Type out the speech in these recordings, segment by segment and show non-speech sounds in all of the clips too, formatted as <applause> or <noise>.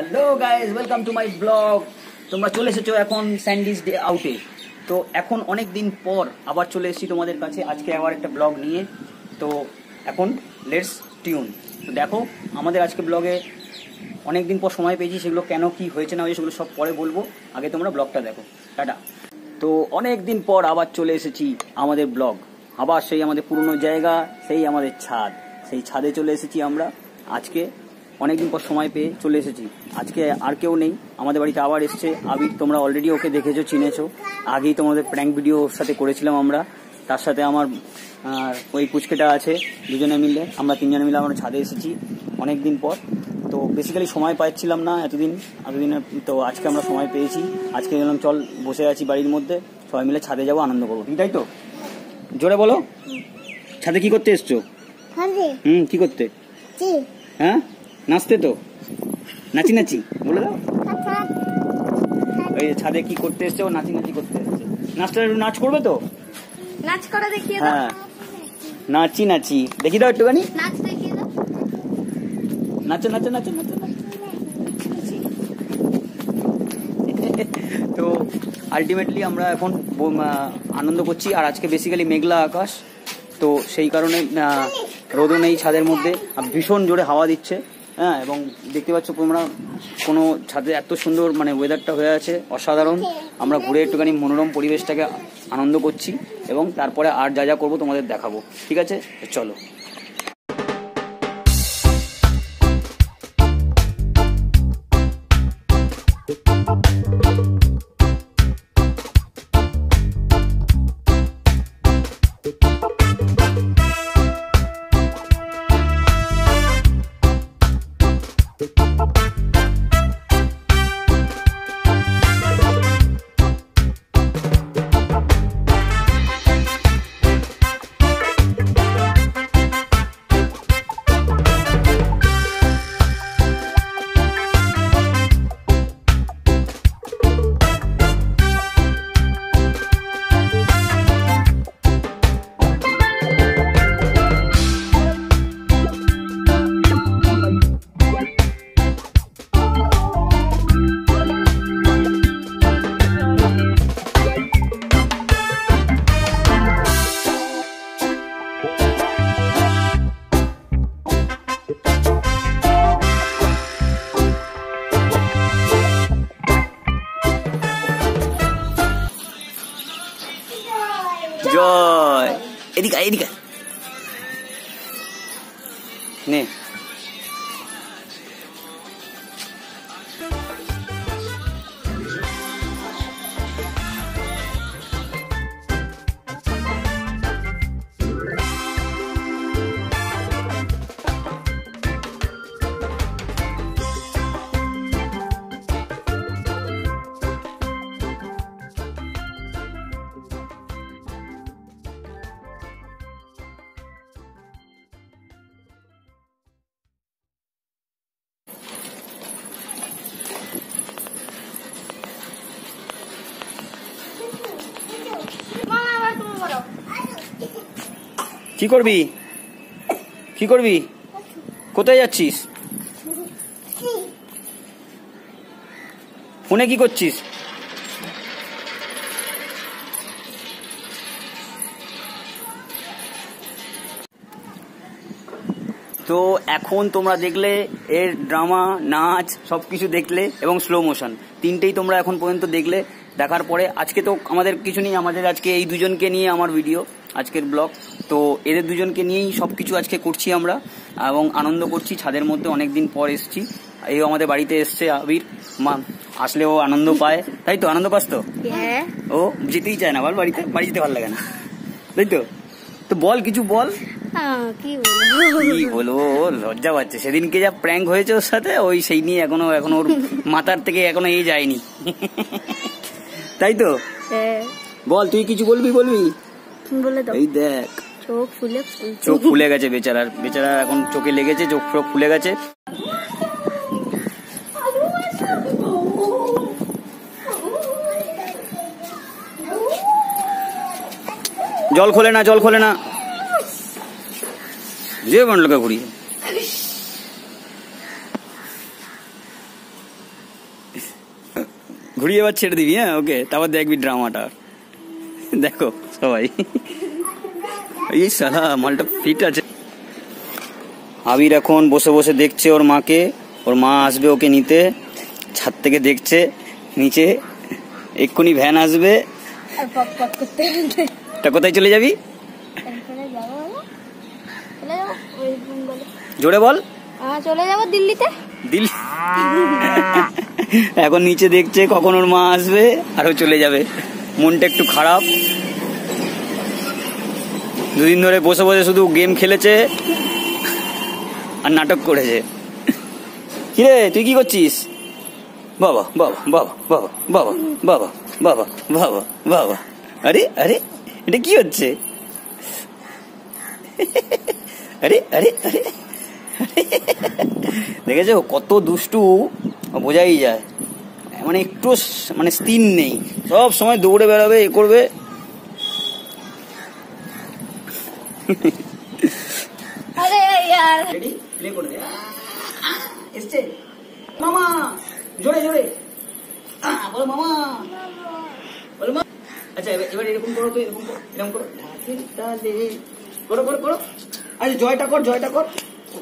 Hello guys welcome to my blog তোমরা চলে এসেছ এখন স্যান্ডিস ডে আউটে তো এখন অনেক দিন পর আবার চলে এসেছি তোমাদের কাছে আজকে আবার একটা ব্লগ নিয়ে। তো এখন লেটস টিউন তো দেখো, আমাদের আজকে ব্লগে অনেক দিন পর সময় পেয়েছি, সেগুলো কেন কি হয়েছে না হয়েছে সেগুলো সব পরে বলব। আগে তোমরা ব্লগটা দেখো। টাটা। তো অনেক দিন পর আবার চলে এসেছি আমাদের ব্লগ আবার সেই আমাদের পুরনো জায়গা, সেই আমাদের ছাদ। সেই ছাদে চলে এসেছি আমরা আজকে। অনেকদিন পর সময় পেয়ে চলে এসেছি। আজকে আর কেউ নেই। আমাদের বাড়িতে আবার এসছে আবির। তোমরা অলরেডি ওকে দেখেছ চিনেছো। আগেই তোমাদের প্র্যাঙ্ক ভিডিও ওর সাথে করেছিলাম আমরা। তার সাথে আমার ওই পুচকেটা আছে দুজনে মিলে। আমরা তিনজনে মিলে আমরা ছাদে এসেছি অনেক দিন পর। তো বেসিক্যালি সময় পাচ্ছিলাম না এতদিন। এতদিন তো আজকে আমরা সময় পেয়েছি। আজকে বললাম চল বসে আছি বাড়ির মধ্যে। সবাই মিলে ছাদে যাব আনন্দ করব। তাই তো? জোরে বলো। ছাদে কি করতে এসছো? হুম কি করতে? হ্যাঁ? নাচতে তো? নাচি নাচি বলে দাও। যে ছাদে কি করতে এসছে? ও নাচি নাচি করতে এসছে। নাচটা একটু নাচ করবে তো? নাচ করে দেখিয়ে দাও। হ্যাঁ। নাচি নাচি। দেখি দাও একটুখানি। নাচ দেখিয়ে দাও। নাচো নাচো নাচো নাচো। তো আলটিমেটলি আমরা এখন আনন্দ করছি। আর আজকে বেসিক্যালি মেঘলা আকাশ। তো সেই কারণে রোদও নেই ছাদের মধ্যে। আর ভীষণ জোরে হাওয়া দিচ্ছে। হ্যাঁ এবং দেখতে পাচ্ছ তোমরা কোনো ছাদে এত সুন্দর মানে ওয়েদারটা হয়ে আছে, অসাধারণ। আমরা ঘুরে একটুখানি মনোরম পরিবেশটাকে আনন্দ করছি এবং তারপরে আর যা যা করব তোমাদের দেখাবো। ঠিক আছে? চলো। জয় এদিকে আয়, এদিকে আয়। নে কি করবি? কি করবি? কোথায় যাচ্ছিস? ফোনে কি করছিস? তো এখন তোমরা দেখলে এর ড্রামা, নাচ সব কিছু দেখলে এবং স্লো মোশন তিনটেই তোমরা এখন পর্যন্ত দেখলে, দেখার পরে আজকে তো আমাদের কিছু নেই, আমাদের আজকে এই দুজনকে নিয়ে আমার ভিডিও আজকের ব্লগ। তো এদের দুজনকে নিয়েই সব কিছু আজকে করছি আমরা এবং আনন্দ করছি। ছাদের মধ্যে অনেক দিন পর এসেছি। এই আমাদের বাড়িতে এসছে আবির। মা আসলে ও আনন্দ পায়। তাই তো? আনন্দ পাস তো? হ্যাঁ। ও যেতেই চায় না বল বাড়িতে? বাড়ি যেতে ভালো লাগে না। তাই তো? তো বল কিছু বল। কি বলব? ও লজ্জা পাচ্ছে। সেদিনকে যা প্র্যাঙ্ক হয়েছে ওর সাথে ওই সেই নিয়ে এখনও এখনও ওর মাথার থেকে এখনও এই যায়নি। তাই তো? হ্যাঁ। বল তুই কিছু বলবি বলবি? বলে দাও। এই দেখ। চোখ ফুলে চোখ ফুলে গেছে বেচারার। বেচারা এখন চোখে লেগেছে চোখ ফোক ফুলে গেছে। জল খোলে না জল খোলে না। যে বান্ডলকে ঘুরি। ঘুরিয়ে এবার ছেড়ে দিবি হ্যাঁ? ওকে তারপর দেখবি ড্রামাটা <laughs> দেখো সবাই। এই সালা মালটা ফিট আছে। আবির এখন বসে বসে দেখছে ওর মাকে। ওর মা আসবে ওকে নিতে। ছাদ থেকে দেখছে নিচে এক্ষুনি ভ্যান আসবে। তা কোথায় চলে যাবি? জোরে বল। চলে যাব দিল্লিতে? দিল <laughs> এখন নিচে দেখছে কখন ওর মা আসবে আর চলে যাবে। মনটা একটু খারাপ। দুদিন ধরে বসে বসে শুধু গেম খেলেছে আর নাটক করেছে। কিরে, তুই কি করছিস? বাবা বাবা বাবা বাবা বাবা বাবা বাবা বাবা বাবা। আরে আরে, এটা কি হচ্ছে? আরে আরে আরে। দেখেছ, কত দুষ্টু। বোঝাই যায়। মানে একটু মানে স্থির নেই। সব সময় দৌড়ে বেড়াবে এ করবে। আরে ইয়ার রেডি প্লে করে দে এসছে। মামা জোরে জোরে। বলো মামা। বলো মা। আচ্ছা এবার এবার এরকম করো তো এরকম করো এরকম করো। করো করো করো। আচ্ছা জয়টা কর জয়টা কর।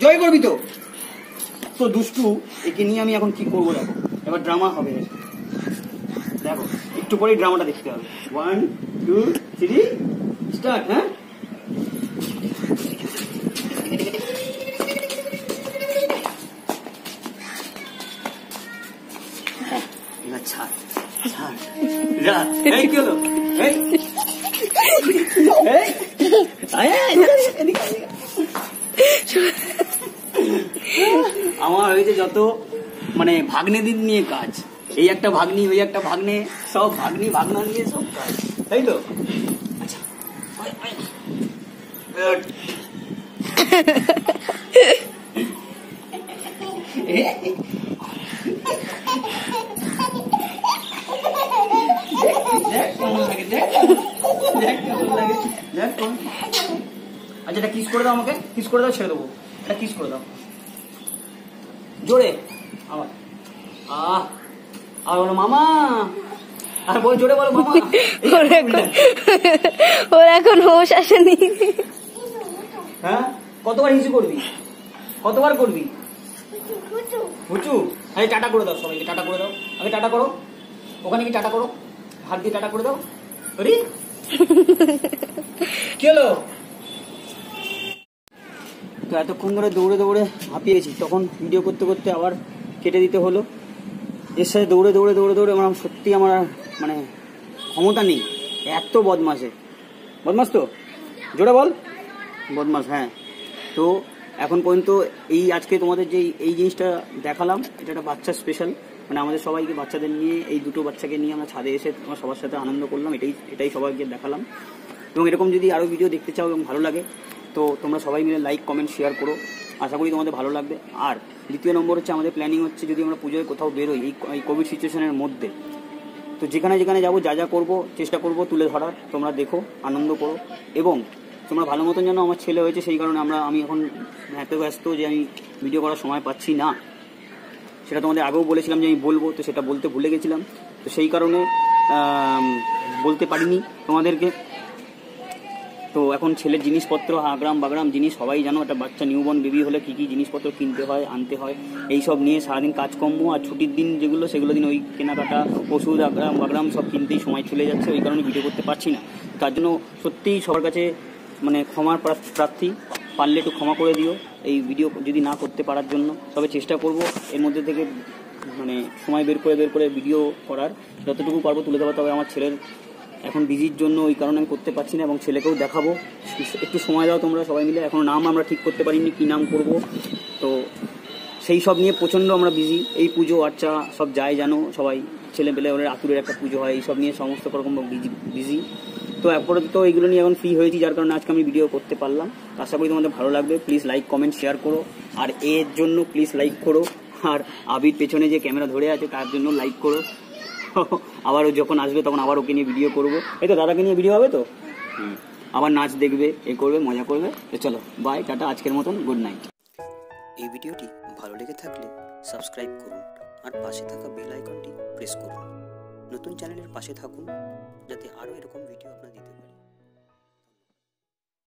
জয় করবি তো। তো দুষ্টু একে নিয়ে আমি এখন কি করব দেখো? এবার ড্রামা হবে। দেখো, একটু পরেই ড্রামাটা দেখতে হবে। ওয়ান টু থ্রি স্টার্ট হ্যাঁ? ছাড় কি। আমার হয়েছে যত মানে ভাগ্নেদের নিয়ে কাজ। এই একটা ভাগ্নি, ওই একটা ভাগ্নে, সব ভাগ্নি, ভাগনা নিয়ে সব কাজ। তাই তো? আচ্ছা। আচ্ছা এটা কিস করে দাও আমাকে কিস করে দাও, ছেড়ে দেবো। এটা কিস করে দাও। জোরে। আবার আহ আর বলো মামা। আর বল জোরে বলো মামা। ওর এখন হোশ আসেনি। হ্যাঁ? কতবার হিসু করবি? কতবার করবি? হুচু। আরে টাটা করে দাও সবাইকে টাটা করে দাও। আগে টাটা করো। ওখানে কি টাটা করো? হাত দিয়ে টাটা করে দাও। আরে কি হলো? তো এতক্ষণ ধরে দৌড়ে দৌড়ে হাঁপিয়েছি তখন ভিডিও করতে করতে আবার কেটে দিতে হলো। এর সাথে দৌড়ে দৌড়ে দৌড়ে দৌড়ে আমার সত্যি আমার মানে ক্ষমতা নেই। এত বদমাসে বদমাস তো? জোরে বল। বদমাস হ্যাঁ। তো এখন পর্যন্ত এই আজকে তোমাদের যে এই জিনিসটা দেখালাম, এটা একটা বাচ্চা স্পেশাল মানে আমাদের সবাইকে বাচ্চাদের নিয়ে, এই দুটো বাচ্চাকে নিয়ে আমরা ছাদে এসে তোমার সবার সাথে আনন্দ করলাম। এটাই এটাই সবাইকে দেখালাম। এবং এরকম যদি আরও ভিডিও দেখতে চাও এবং ভালো লাগে, তো তোমরা সবাই মিলে লাইক কমেন্ট শেয়ার করো। আশা করি তোমাদের ভালো লাগবে। আর দ্বিতীয় নম্বর হচ্ছে আমাদের প্ল্যানিং হচ্ছে যদি আমরা পুজোয় কোথাও বেরোই, এই কোভিড সিচুয়েশনের মধ্যে। তো যেখানে যেখানে যাব, যা যা করব, চেষ্টা করব তুলে ধরার, তোমরা দেখো, আনন্দ করো। এবং তোমরা ভালো মতন যেন আমার ছেলে হয়েছে, সেই কারণে আমরা, আমি এখন এত ব্যস্ত যে আমি ভিডিও করার সময় পাচ্ছি না। সেটা তোমাদের আগেও বলেছিলাম যে আমি বলব, তো সেটা বলতে ভুলে গেছিলাম। তো সেই কারণে বলতে পারিনি তোমাদেরকে। তো এখন ছেলের জিনিসপত্র আগ্রাম বাগরাম জিনিস সবাই জানো, একটা বাচ্চা নিউবর্ন বেবি হলে কী কী জিনিসপত্র কিনতে হয়, আনতে হয় এই সব নিয়ে সারাদিন কাজকর্ম আর ছুটির দিন যেগুলো, সেগুলো দিন ওই কেনাকাটা, ওষুধ আগ্রাম বাগরাম সব কিনতেই সময় চলে যাচ্ছে, ওই কারণে ভিডিও করতে পারছি না। তার জন্য সত্যিই সবার কাছে মানে ক্ষমার প্রার্থী পারলে একটু ক্ষমা করে দিও, এই ভিডিও যদি না করতে পারার জন্য। তবে চেষ্টা করব এর মধ্যে থেকে মানে সময় বের করে বের করে ভিডিও করার। যতটুকু পারব তুলে দেওয়া তবে আমার ছেলের এখন বিজির জন্য ওই কারণে আমি করতে পারছি না এবং ছেলেকেও দেখাবো। একটু সময় দাও তোমরা সবাই মিলে। এখন নাম আমরা ঠিক করতে পারিনি, কি নাম করব। তো সেই সব নিয়ে প্রচণ্ড আমরা বিজি। এই পুজো আচ্ছা সব যায় জানো সবাই। ছেলে পেলে ওদের আতুরের একটা পুজো হয় এইসব নিয়ে সমস্ত রকম বিজি বিজি। তো আপাতত এইগুলো নিয়ে এখন ফ্রি হয়েছি, যার কারণে আজকে আমি ভিডিও করতে পারলাম। তো আশা করি তোমাদের ভালো লাগবে। প্লিজ লাইক কমেন্ট শেয়ার করো। আর এর জন্য প্লিজ লাইক করো। আর আবির পেছনে যে ক্যামেরা ধরে আছে, তার জন্য লাইক করো। <laughs> আবার ও যখন আসবে তখন আবার ওকে নিয়ে ভিডিও করব। এই তো দাদাকে নিয়ে ভিডিও হবে তো? আবার নাচ দেখবে, এ করবে, মজা করবে। তো চলো বাই টাটা, আজকের মতন গুড নাইট এই ভিডিওটি ভালো লেগে থাকলে সাবস্ক্রাইব করুন আর পাশে থাকা বেল আইকনটি প্রেস করুন। নতুন চ্যানেলের পাশে থাকুন, যাতে আরও এরকম ভিডিও আপনার দিতে